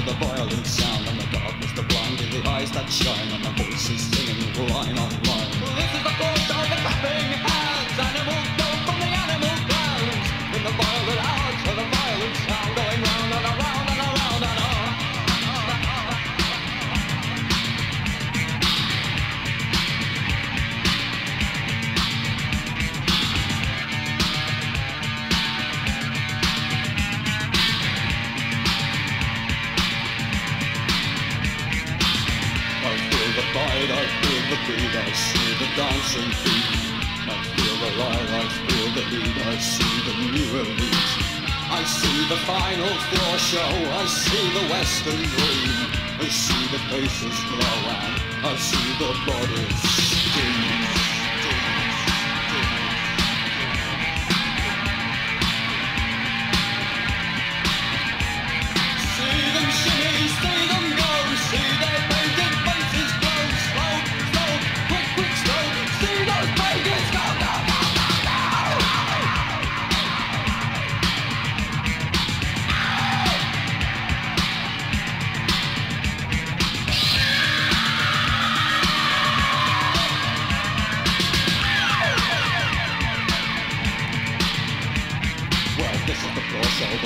to the violent sound. And the darkness the blind in the eyes that shine. And the voices singing line on line. This is the force of the clapping I feel the beat, I see the dancing feet. I feel the light, I feel the heat, I see the new elite. I see the final floor show, I see the western dream. I see the faces glow and I see the bodies steam. See them shimmy,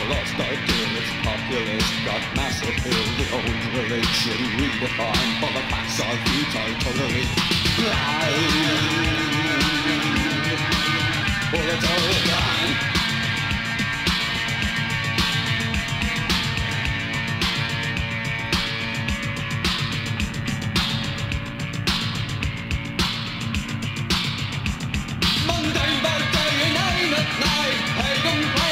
lost ideals, populist, got massive ill, the old religion redefined, but the facts are futile, totally blind. Well, it's all blind. Monday, birthday, name at night, pagan.